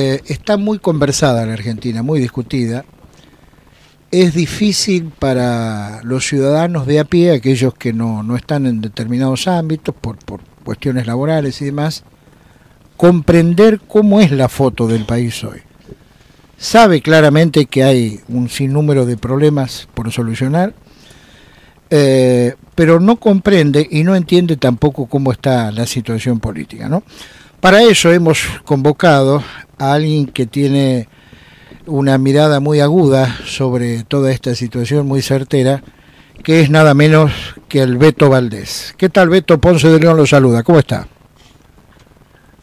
Eh, está muy conversada en Argentina, muy discutida. Es difícil para los ciudadanos de a pie, aquellos que no, no están en determinados ámbitos por, por cuestiones laborales y demás, comprender cómo es la foto del país hoy. Sabe claramente que hay un sinnúmero de problemas por solucionar, eh, pero no comprende y no entiende tampoco cómo está la situación política. ¿no? Para eso hemos convocado a alguien que tiene una mirada muy aguda sobre toda esta situación, muy certera, que es nada menos que el Beto Valdés. ¿Qué tal, Beto? Ponce de León lo saluda. ¿Cómo está?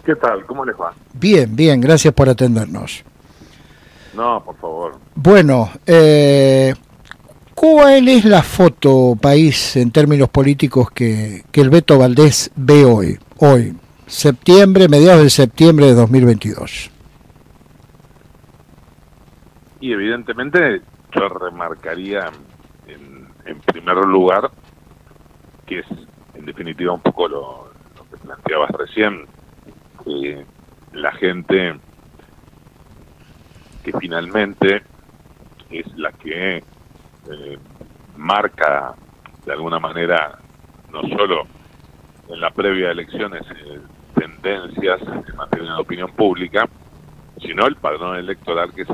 ¿Qué tal? ¿Cómo les va? Bien, bien, gracias por atendernos. No, por favor. Bueno, eh, ¿cuál es la foto país en términos políticos que, que el Beto Valdés ve hoy? Hoy, septiembre, mediados de septiembre de 2022. Y evidentemente yo remarcaría en, en primer lugar que es en definitiva un poco lo, que planteabas recién, que la gente que finalmente es la que eh, marca de alguna manera no solo en la previa elecciones eh, tendencias en materia de opinión pública, sino el padrón electoral que que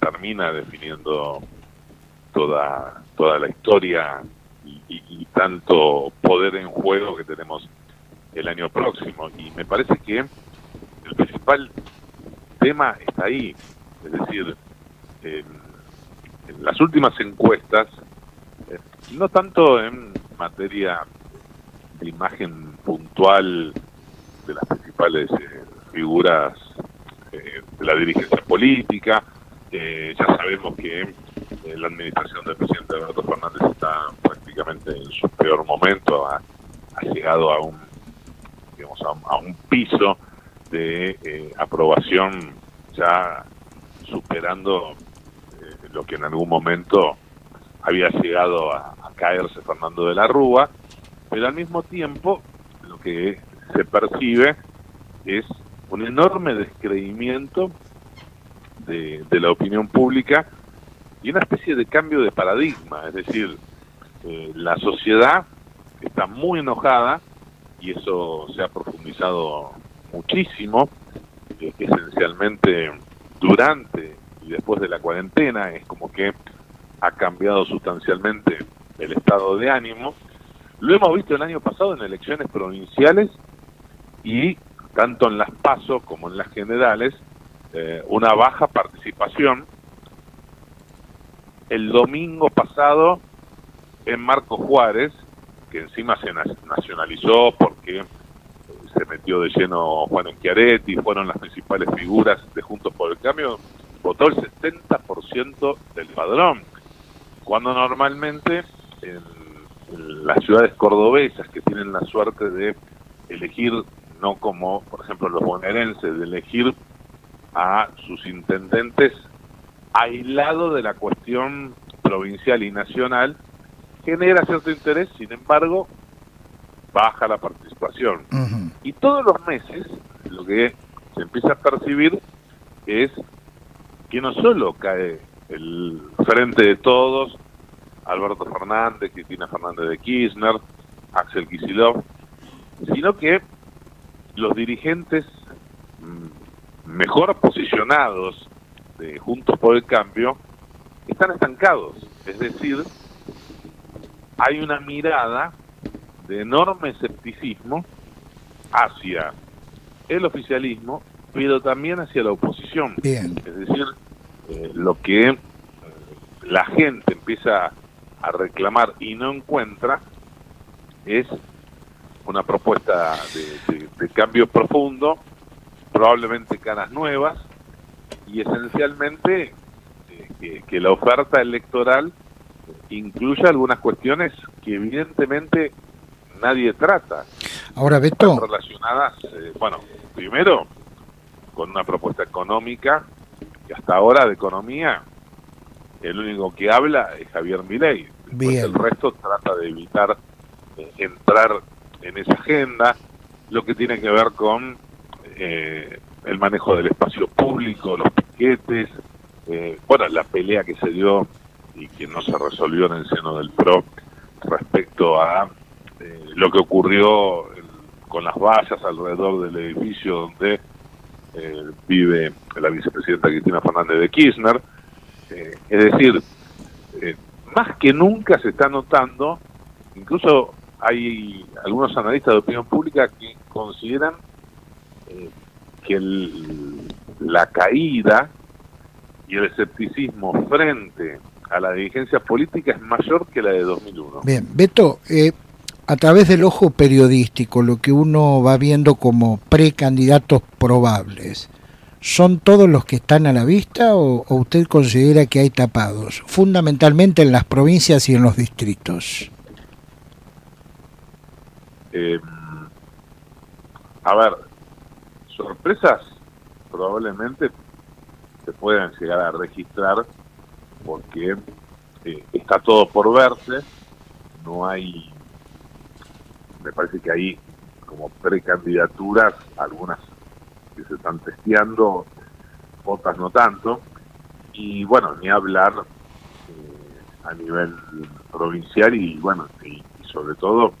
termina definiendo toda, toda la historia y, y, y, tanto poder en juego que tenemos el año próximo. Y me parece que el principal tema está ahí, es decir, en, en las últimas encuestas, eh, no tanto en materia de imagen puntual de las principales eh, figuras eh, de la dirigencia política. Eh, ya sabemos que la administración del presidente Alberto Fernández está prácticamente en su peor momento, ha, llegado a un, digamos, a, un piso de aprobación ya superando lo que en algún momento había llegado a caerse Fernando de la Rúa, pero al mismo tiempo lo que se percibe es un enorme descreimiento de, de, la opinión pública y una especie de cambio de paradigma, es decir, eh, la sociedad está muy enojada y eso se ha profundizado muchísimo, eh, esencialmente durante y después de la cuarentena, es como que ha cambiado sustancialmente el estado de ánimo. Lo hemos visto el año pasado en elecciones provinciales y tanto en las PASO como en las generales, eh, una baja participación. El domingo pasado en Marco Juárez, que encima se nacionalizó porque se metió de lleno Juan Enchiaretti, fueron las principales figuras de Juntos por el Cambio, votó el 70% del padrón, cuando normalmente en, en las ciudades cordobesas que tienen la suerte de elegir no como, por ejemplo, los bonaerenses, de elegir a sus intendentes aislado de la cuestión provincial y nacional, genera cierto interés, sin embargo, baja la participación. Uh -huh. Y todos los meses lo que se empieza a percibir es que no solo cae el frente de todos, Alberto Fernández, Cristina Fernández de Kirchner, Axel Kicillof, sino que los dirigentes mm, mejor posicionados de Juntos por el Cambio están estancados. Es decir, hay una mirada de enorme escepticismo hacia el oficialismo, pero también hacia la oposición. Bien. Es decir, eh, lo que eh, la gente empieza a reclamar y no encuentra es una propuesta de, de, de, cambio profundo, probablemente caras nuevas y esencialmente eh, que, que, la oferta electoral incluya algunas cuestiones que evidentemente nadie trata. Ahora, Beto. Están relacionadas, eh, bueno, primero con una propuesta económica que hasta ahora de economía el único que habla es Javier Milei. Bien. El resto trata de evitar eh, entrar en esa agenda, lo que tiene que ver con eh, el manejo del espacio público, los piquetes, eh, bueno, la pelea que se dio y que no se resolvió en el seno del PRO respecto a eh, lo que ocurrió con las vallas alrededor del edificio donde eh, vive la vicepresidenta Cristina Fernández de Kirchner. es decir, más que nunca se está notando, incluso hay algunos analistas de opinión pública que consideran que la caída y el escepticismo frente a la dirigencia política es mayor que la de 2001. Bien, Beto, eh, a través del ojo periodístico, lo que uno va viendo como precandidatos probables, ¿son todos los que están a la vista o, usted considera que hay tapados, fundamentalmente en las provincias y en los distritos? Eh, a ver, sorpresas probablemente se puedan llegar a registrar porque eh, está todo por verse, no hay, me parece que hay como precandidaturas, algunas que se están testeando, otras no tanto, y bueno, ni hablar eh, a nivel provincial y bueno, y, sobre todo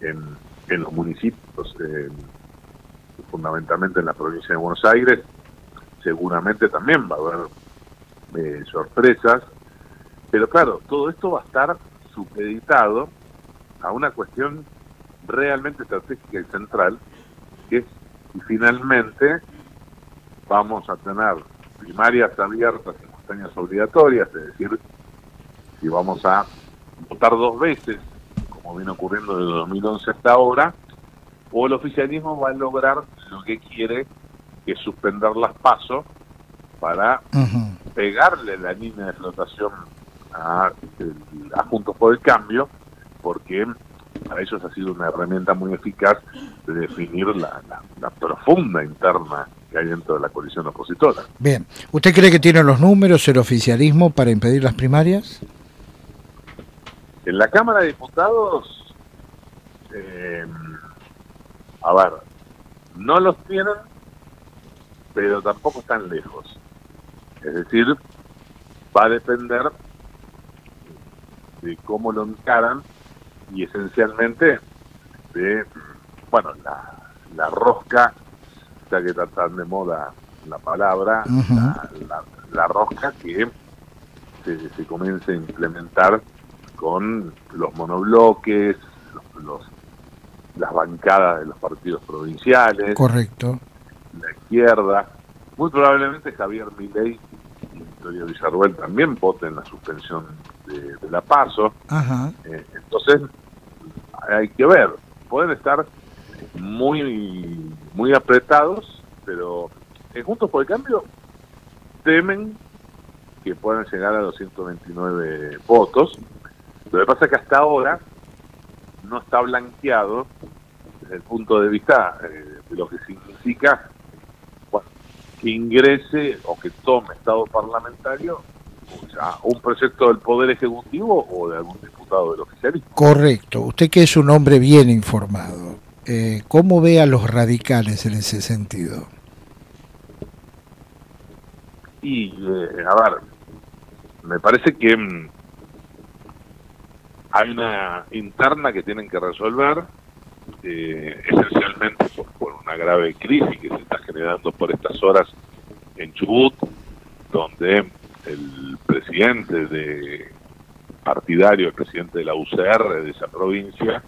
en, en los municipios, fundamentalmente en la provincia de Buenos Aires, seguramente también va a haber eh, sorpresas, pero claro, todo esto va a estar supeditado a una cuestión realmente estratégica y central, que es si finalmente vamos a tener primarias abiertas, simultáneas obligatorias, es decir, si vamos a votar dos veces, como viene ocurriendo desde 2011 hasta ahora, o el oficialismo va a lograr lo que quiere, que es suspender las pasos para pegarle la línea de flotación a, Juntos por el Cambio, porque para ellos ha sido una herramienta muy eficaz de definir la, profunda interna que hay dentro de la coalición opositora. Bien, ¿usted cree que tiene los números el oficialismo para impedir las primarias? En la Cámara de Diputados, eh, a ver, no los tienen, pero tampoco están lejos. Es decir, va a depender de cómo lo encaran y esencialmente de, bueno, la, la rosca, ya que está tan de moda la palabra, la, rosca que se, se comience a implementar con los monobloques, los las bancadas de los partidos provinciales. Correcto. La izquierda. Muy probablemente Javier Milei y Victoria Villarruel también voten la suspensión de, la PASO. Ajá. Eh, entonces, hay que ver. Pueden estar muy, muy apretados, pero en Juntos por el Cambio temen que puedan llegar a 229 votos. Lo que pasa es que hasta ahora no está blanqueado desde el punto de vista eh, de lo que significa que ingrese o que tome Estado parlamentario un proyecto del Poder Ejecutivo o de algún diputado del oficialismo. Correcto. Usted que es un hombre bien informado, eh, ¿cómo ve a los radicales en ese sentido? Y, eh, a ver, me parece que mm, hay una interna que tienen que resolver, eh, esencialmente por, una grave crisis que se está generando por estas horas en Chubut, donde el presidente de partidario, el presidente de la UCR de esa provincia,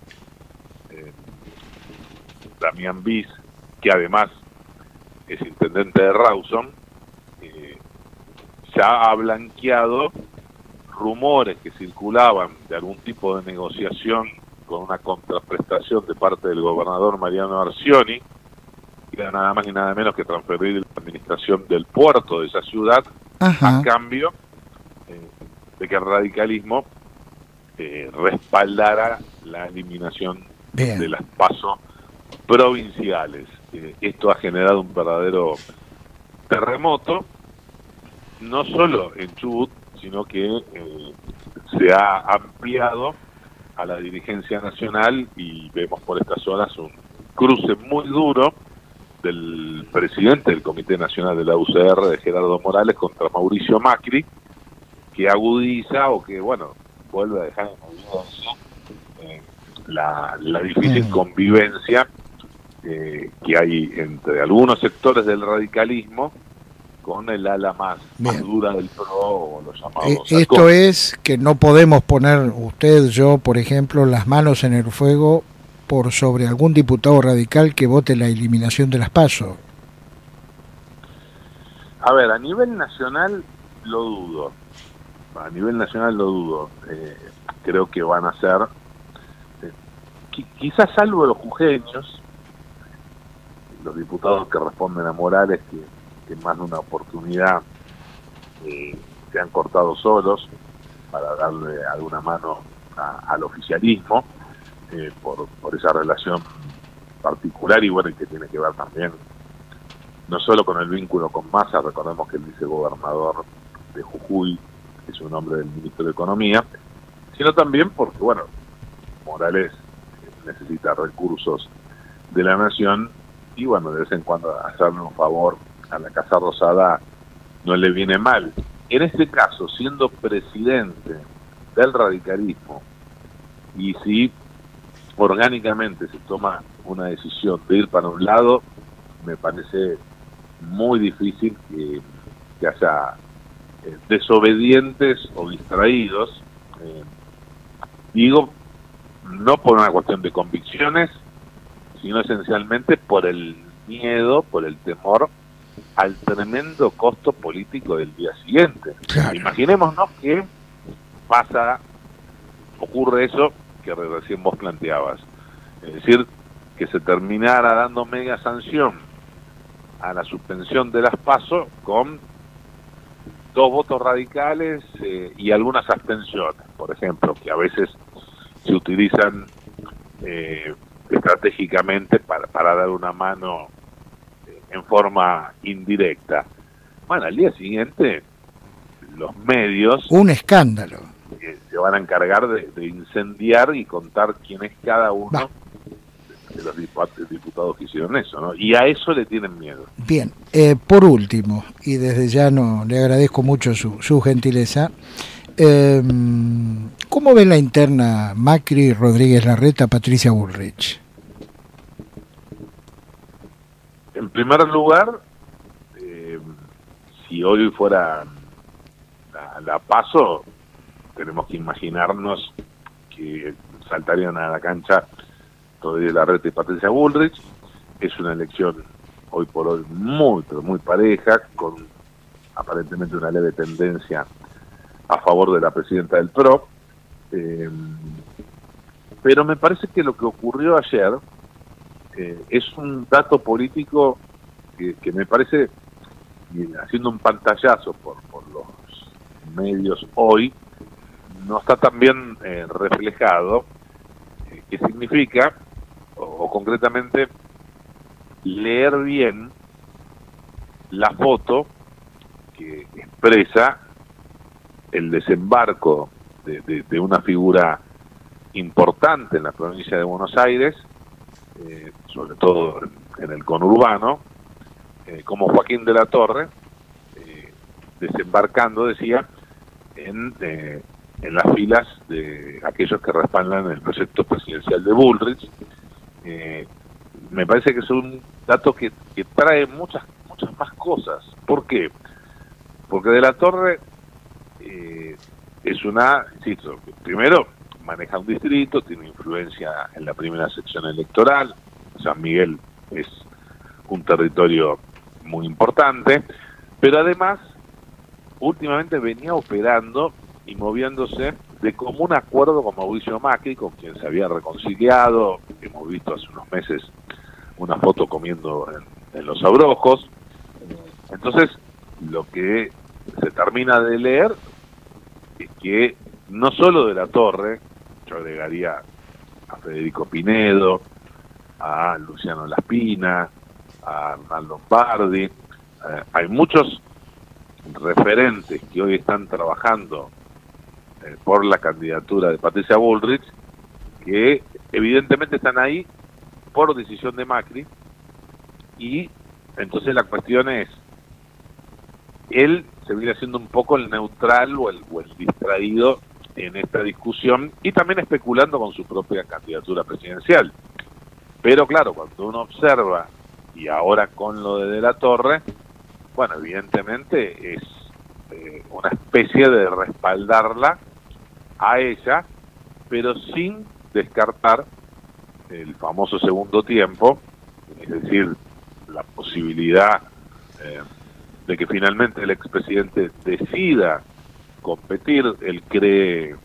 eh, Damián Bis, que además es intendente de Rawson, eh, ya ha blanqueado rumores que circulaban de algún tipo de negociación con una contraprestación de parte del gobernador Mariano Arcioni, que era nada más ni nada menos que transferir la administración del puerto de esa ciudad a cambio eh, de que el radicalismo eh, respaldara la eliminación de las pasos provinciales. Eh, esto ha generado un verdadero terremoto, no solo en Chubut, sino que eh, se ha ampliado a la dirigencia nacional y vemos por estas horas un cruce muy duro del presidente del Comité Nacional de la UCR, de Gerardo Morales, contra Mauricio Macri, que agudiza o que, bueno, vuelve a dejar en evidencia eh, la, la difícil convivencia eh, que hay entre algunos sectores del radicalismo con el ala más, dura del PRO o los llamados. Eh, esto es que no podemos poner, usted, yo, por ejemplo, las manos en el fuego por sobre algún diputado radical que vote la eliminación de las PASO. A ver, a nivel nacional lo dudo. A nivel nacional lo dudo. Eh, creo que van a ser, eh, quizás salvo los jujeños, los diputados que responden a Morales, que más de una oportunidad eh, se han cortado solos para darle alguna mano al oficialismo eh, por, por esa relación particular y bueno, que tiene que ver también no solo con el vínculo con Massa, recordemos que el vicegobernador de Jujuy es un hombre del Ministerio de Economía, sino también porque, bueno, Morales necesita recursos de la nación y, bueno, de vez en cuando hacerle un favor a la Casa Rosada no le viene mal. En este caso, siendo presidente del radicalismo, y si orgánicamente se toma una decisión de ir para un lado, me parece muy difícil que, haya eh, desobedientes o distraídos. Eh, digo, no por una cuestión de convicciones, sino esencialmente por el miedo, por el temor al tremendo costo político del día siguiente. Imaginémonos que pasa, ocurre eso que recién vos planteabas. Es decir, que se terminara dando mega sanción a la suspensión de las pasos con dos votos radicales eh, y algunas abstenciones, por ejemplo, que a veces se utilizan eh, estratégicamente para, para dar una mano en forma indirecta. Bueno, al día siguiente los medios... Un escándalo. se van a encargar de, incendiar y contar quién es cada uno de los diputados que hicieron eso, ¿no? Y a eso le tienen miedo. Bien, eh, por último, y desde ya no le agradezco mucho su, su gentileza, eh, ¿cómo ve la interna Macri, Rodríguez Larreta, Patricia Bullrich? En primer lugar, eh, si hoy fuera la, paso, tenemos que imaginarnos que saltarían a la cancha Rodríguez Larreta y Patricia Bullrich. Es una elección hoy por hoy muy, pero muy pareja, con aparentemente una leve tendencia a favor de la presidenta del PRO. Eh, pero me parece que lo que ocurrió ayer es un dato político que, me parece, haciendo un pantallazo por, los medios hoy, no está tan bien eh, reflejado, eh, que significa, o, concretamente, leer bien la foto que expresa el desembarco de, una figura importante en la provincia de Buenos Aires, sobre todo en el conurbano, eh, como Joaquín de la Torre, eh, desembarcando, decía, en, eh, en las filas de aquellos que respaldan el proyecto presidencial de Bullrich. me parece que es un dato que, que trae muchas, muchas más cosas. ¿Por qué? Porque de la Torre es una, insisto, primero maneja un distrito, tiene influencia en la primera sección electoral, San Miguel es un territorio muy importante, pero además últimamente venía operando y moviéndose de común acuerdo con Mauricio Macri, con quien se había reconciliado, hemos visto hace unos meses una foto comiendo en, los abrojos. Entonces, lo que se termina de leer es que no solo de la torre, yo agregaría a Federico Pinedo, a Luciano Laspina, a Hernán Lombardi. Eh, hay muchos referentes que hoy están trabajando eh, por la candidatura de Patricia Bullrich, que evidentemente están ahí por decisión de Macri y entonces la cuestión es, él se viene haciendo un poco el neutral o el, o el distraído en esta discusión y también especulando con su propia candidatura presidencial. Pero claro, cuando uno observa, y ahora con lo de De la Torre, bueno, evidentemente es eh, una especie de respaldarla a ella, pero sin descartar el famoso segundo tiempo, es decir, la posibilidad eh, de que finalmente el expresidente decida competir, él cree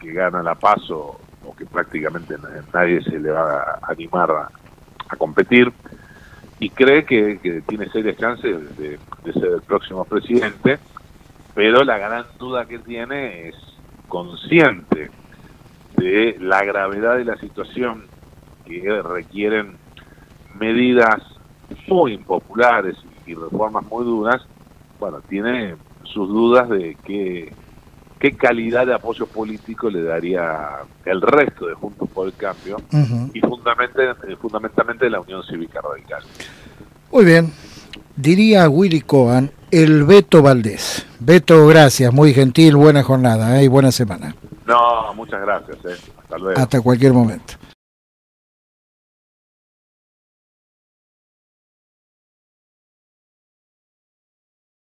que gana la paso o que prácticamente nadie se le va a animar a, competir y cree que, tiene serias chances de, ser el próximo presidente, pero la gran duda que tiene es consciente de la gravedad de la situación que requieren medidas muy impopulares y reformas muy duras, bueno, tiene sus dudas de qué, qué calidad de apoyo político le daría el resto de Juntos por el Cambio y fundamentalmente, fundamentalmente la Unión Cívica Radical. Muy bien, diría Willy Cohen, el Beto Valdés. Beto, gracias, muy gentil, buena jornada ¿eh? y buena semana. No, muchas gracias. ¿eh? Hasta luego. Hasta cualquier momento.